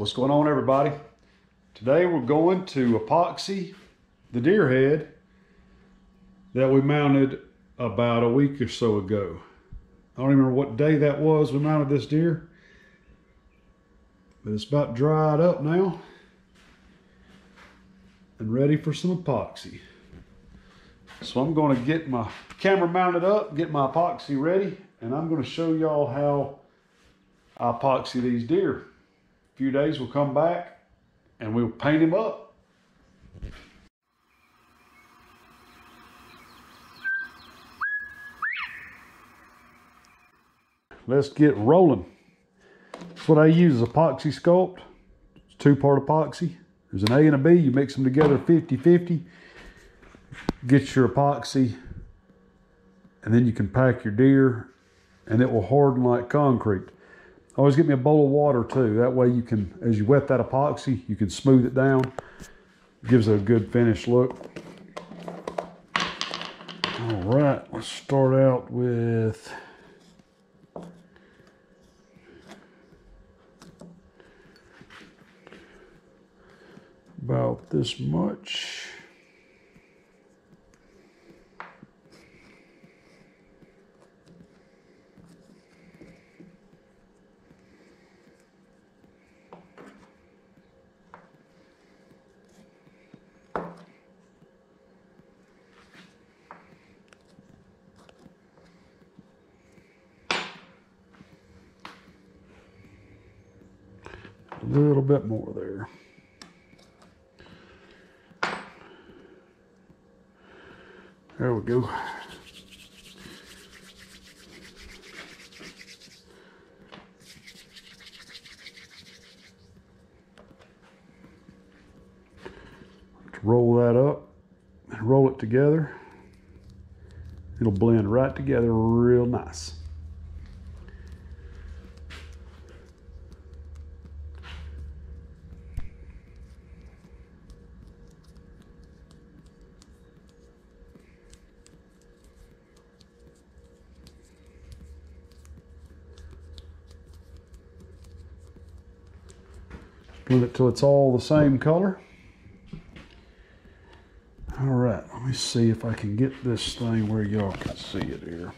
What's going on everybody? Today we're going to epoxy the deer head that we mounted about a week or so ago. I don't even remember what day that was we mounted this deer. But it's about dried up now and ready for some epoxy. So I'm going to get my camera mounted up, get my epoxy ready, and I'm going to show y'all how I epoxy these deer. Few days we'll come back and we'll paint him up. Let's get rolling. That's what I use is Apoxie Sculpt. It's two-part epoxy. There's an A and a B. You mix them together 50-50. Get your epoxy and then you can pack your deer and it will harden like concrete. Always get me a bowl of water too. That way you can, as you wet that epoxy, you can smooth it down. Gives it a good finished look. All right, let's start out with about this much. A little bit more there. There we go. Let's Roll that up and roll it together. It'll blend right together real nice. Blend it till it's all the same color. All right, let me see if I can get this thing where y'all can see it here.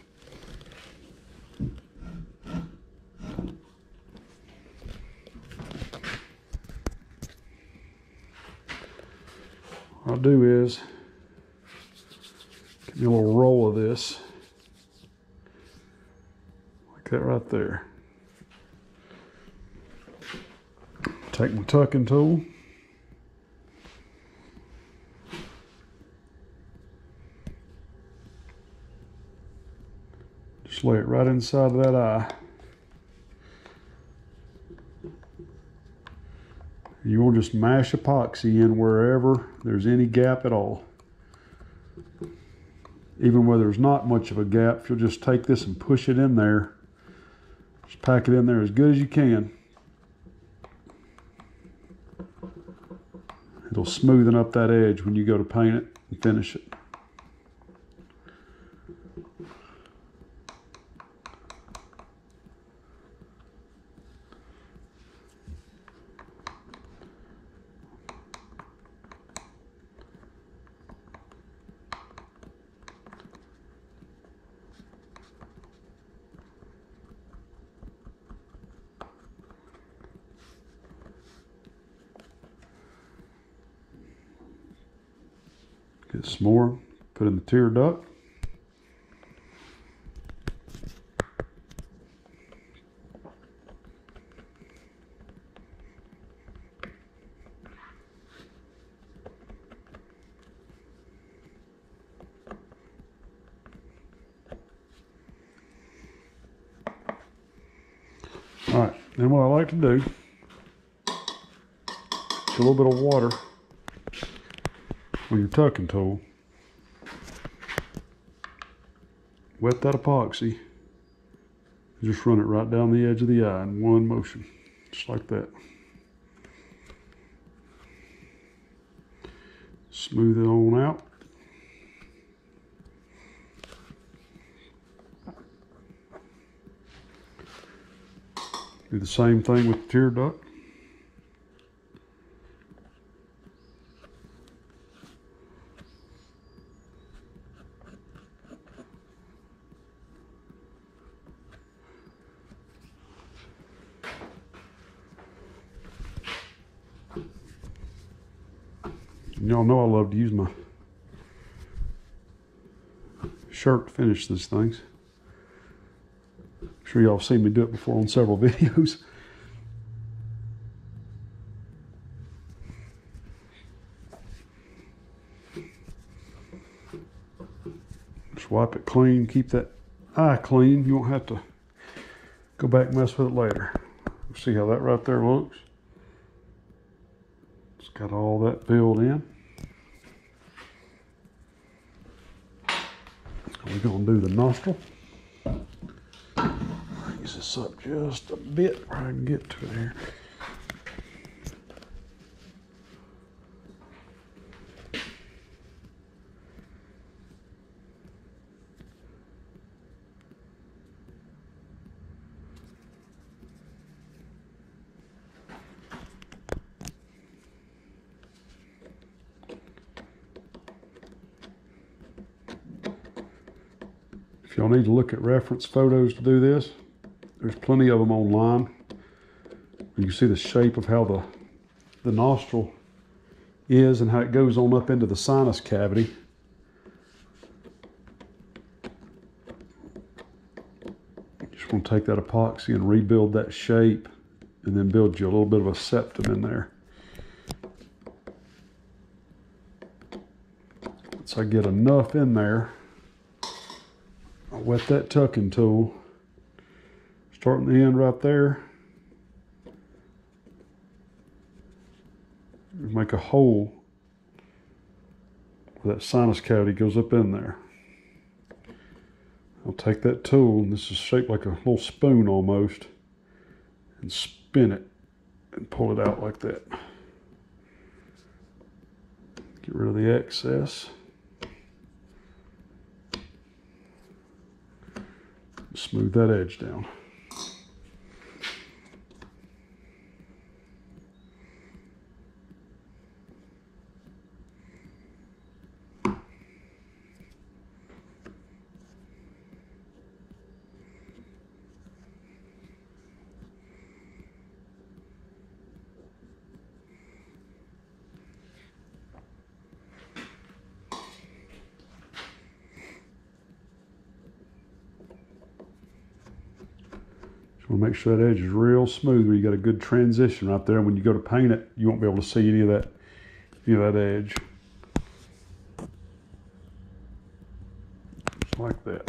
What I'll do is give me a little roll of this, like that right there. Take my tucking tool. Just lay it right inside of that eye. You will just mash epoxy in wherever there's any gap at all. Even where there's not much of a gap, you'll just take this and push it in there. Just pack it in there as good as you can. It'll smoothen up that edge when you go to paint it and finish it. Get some more, put in the tear duct. All right, then what I like to do, a little bit of water your tucking tool. Wet that epoxy. Just run it right down the edge of the eye in one motion, just like that. Smooth it on out. Do the same thing with the tear duct. Y'all know I love to use my shirt to finish these things. I'm sure y'all have seen me do it before on several videos. Just wipe it clean, keep that eye clean. You won't have to go back and mess with it later. See how that right there looks? It's got all that filled in. We're do the nostril. Raise this up just a bit where I can get to it here. If y'all need to look at reference photos to do this, there's plenty of them online. You can see the shape of how the, the nostril is and how it goes on up into the sinus cavity. Just want to take that epoxy and rebuild that shape and then build you a little bit of a septum in there. Once I get enough in there, Wet that tucking tool. Starting the end right there. Make a hole where that sinus cavity goes up in there. I'll take that tool, and this is shaped like a little spoon almost, and spin it and pull it out like that. Get rid of the excess. Smooth that edge down. Just want to make sure that edge is real smooth where you got a good transition right there. When you go to paint it, you won't be able to see any of that, any of that edge. Just like that.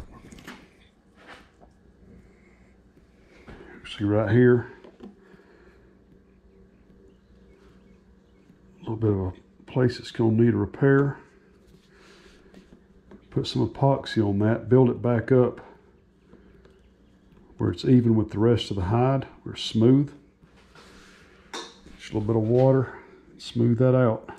See right here, a little bit of a place that's going to need a repair. Put some epoxy on that, build it back up where it's even with the rest of the hide, where it's smooth. Just a little bit of water, smooth that out.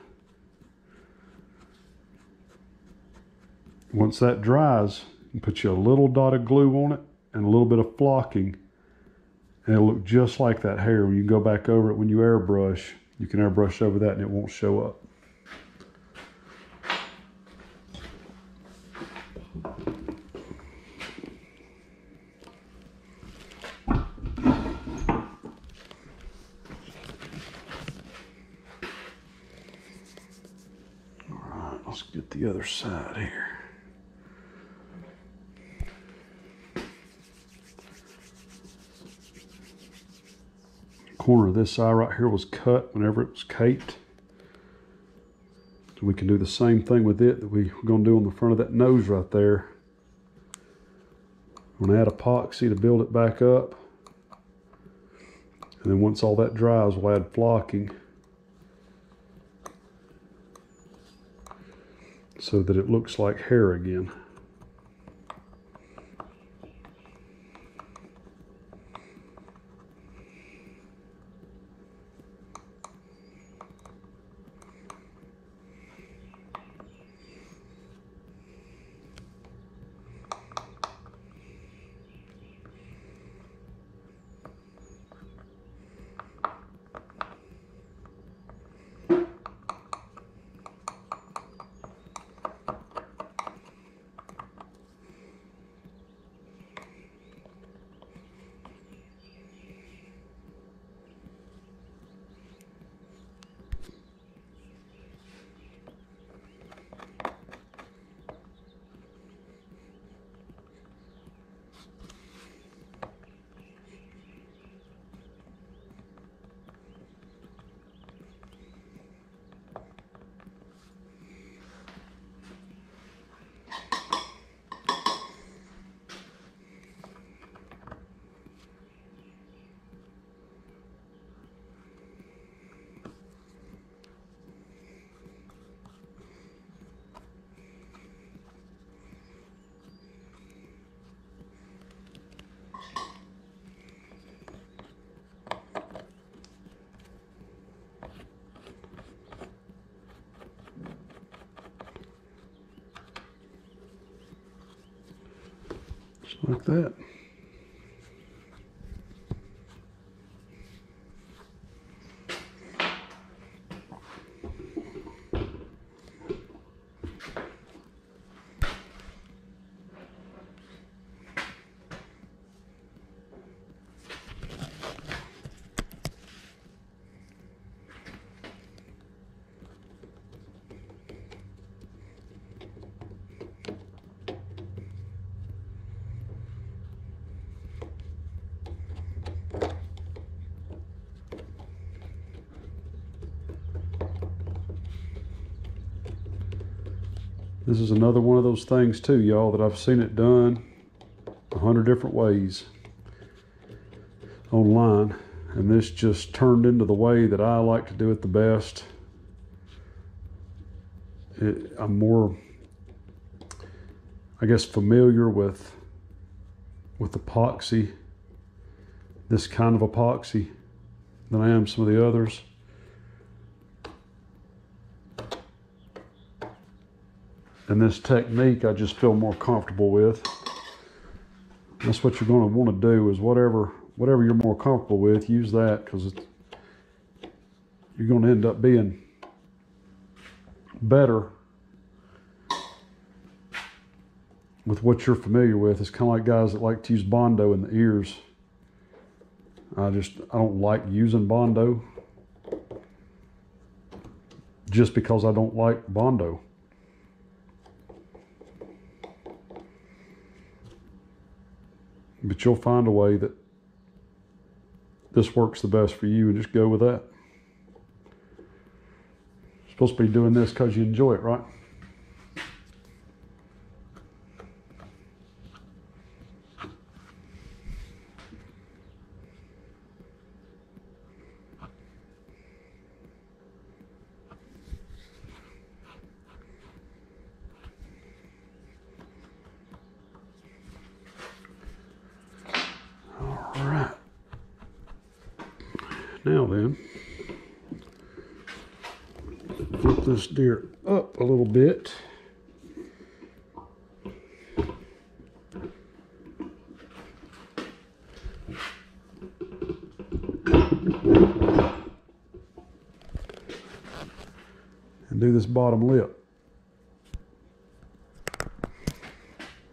Once that dries, you put you a little dot of glue on it and a little bit of flocking, and it'll look just like that hair. When you go back over it, when you airbrush, you can airbrush over that and it won't show up. Let's get the other side here. Corner of this eye right here was cut whenever it was caped. So we can do the same thing with it that we we're going to do on the front of that nose right there. I'm going to add epoxy to build it back up. And then once all that dries, we'll add flocking. so that it looks like hair again. Like that. This is another one of those things too, y'all, that I've seen it done a hundred different ways online. And this just turned into the way that I like to do it the best. It, I'm more, I guess, familiar with with epoxy, this kind of epoxy, than I am some of the others. And this technique I just feel more comfortable with. That's what you're going to want to do is whatever whatever you're more comfortable with, use that because you're going to end up being better with what you're familiar with. It's kind of like guys that like to use Bondo in the ears. I just I don't like using Bondo just because I don't like Bondo. But you'll find a way that this works the best for you and just go with that. You're supposed to be doing this because you enjoy it, right? All right. Now then, flip this deer up a little bit. And do this bottom lip.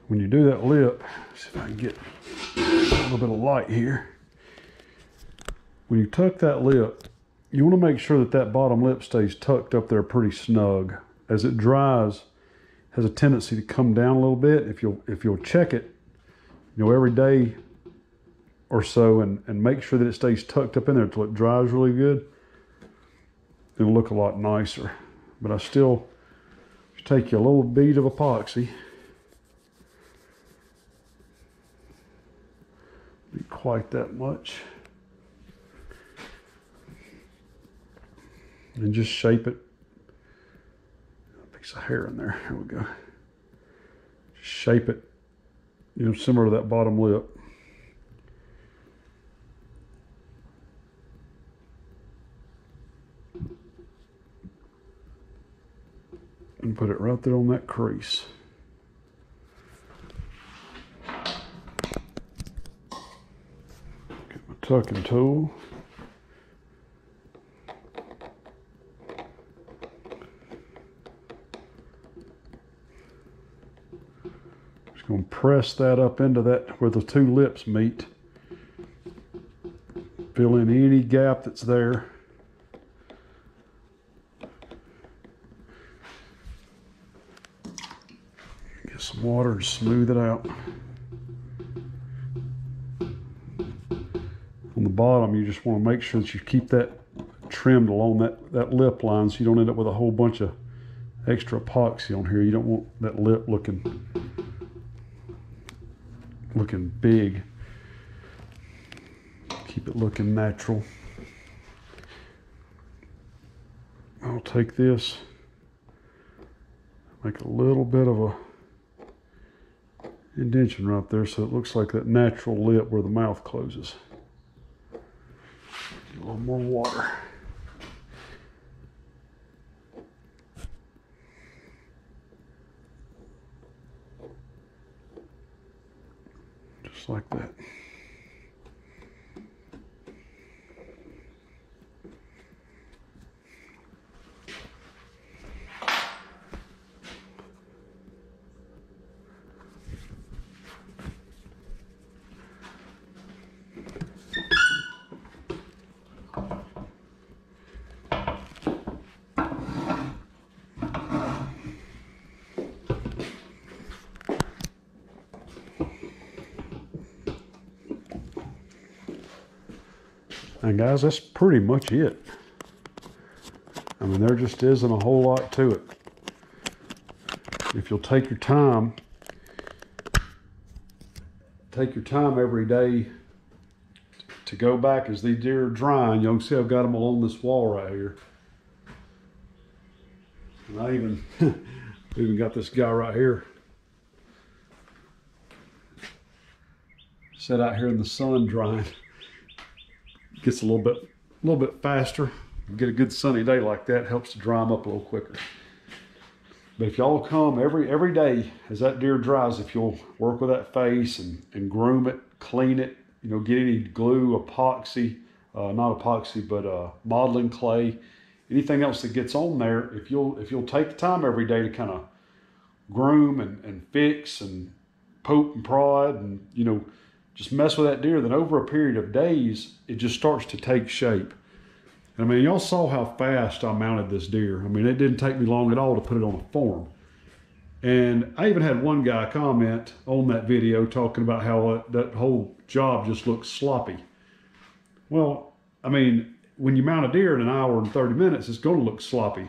When you do that lip, see if I can get little bit of light here. When you tuck that lip, you want to make sure that that bottom lip stays tucked up there pretty snug. As it dries, has a tendency to come down a little bit. If you'll if you'll check it, you know, every day or so and, and make sure that it stays tucked up in there until it dries really good, it'll look a lot nicer. But I still take you a little bead of epoxy. Be quite that much. And just shape it. A piece of hair in there. Here we go. Just shape it, you know, similar to that bottom lip. And put it right there on that crease. Tucking tool. Just gonna press that up into that where the two lips meet. Fill in any gap that's there. Get some water and smooth it out. Bottom, you just want to make sure that you keep that trimmed along that, that lip line so you don't end up with a whole bunch of extra epoxy on here. You don't want that lip looking looking big. Keep it looking natural. I'll take this, make a little bit of a indention right there so it looks like that natural lip where the mouth closes. A little more water. Just like that. And guys, that's pretty much it. I mean, there just isn't a whole lot to it. If you'll take your time, take your time every day to go back as these deer are drying. You can see I've got them along this wall right here. And I even, even got this guy right here. Set out here in the sun drying gets a little bit a little bit faster. Get a good sunny day like that helps to dry them up a little quicker. But if y'all come every every day as that deer dries, if you'll work with that face and, and groom it, clean it, you know, get any glue, epoxy, uh, not epoxy, but uh, modeling clay, anything else that gets on there, if you'll if you'll take the time every day to kind of groom and, and fix and poke and prod and you know just mess with that deer, then over a period of days, it just starts to take shape. I mean, y'all saw how fast I mounted this deer. I mean, it didn't take me long at all to put it on a form. And I even had one guy comment on that video talking about how uh, that whole job just looks sloppy. Well, I mean, when you mount a deer in an hour and 30 minutes, it's going to look sloppy.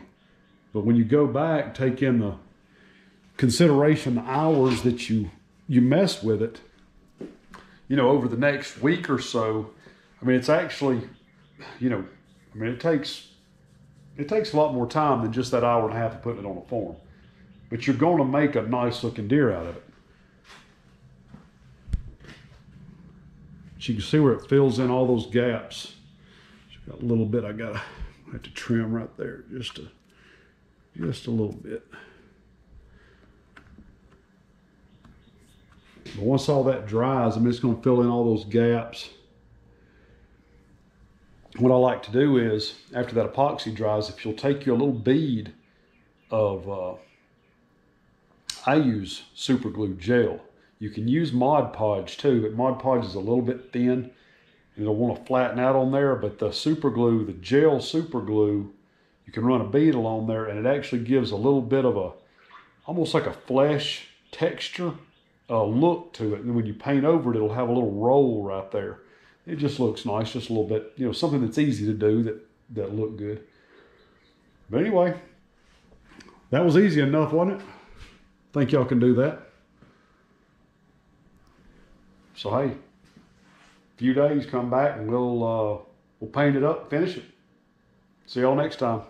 But when you go back, take in the consideration, the hours that you you mess with it, you know, over the next week or so, I mean, it's actually, you know, I mean, it takes it takes a lot more time than just that hour and a half of putting it on a form. But you're going to make a nice looking deer out of it. But you can see where it fills in all those gaps. Got a little bit I gotta have to trim right there, just a just a little bit. But once all that dries, I'm just going to fill in all those gaps. What I like to do is, after that epoxy dries, if you'll take your little bead of, uh, I use super glue gel. You can use Mod Podge too, but Mod Podge is a little bit thin. And it'll want to flatten out on there, but the super glue, the gel super glue, you can run a bead along there and it actually gives a little bit of a, almost like a flesh texture uh, look to it. And when you paint over it, it'll have a little roll right there. It just looks nice, just a little bit, you know, something that's easy to do that, that look good. But anyway, that was easy enough, wasn't it? Think y'all can do that. So hey, a few days, come back and we'll uh, we'll paint it up, finish it. See y'all next time.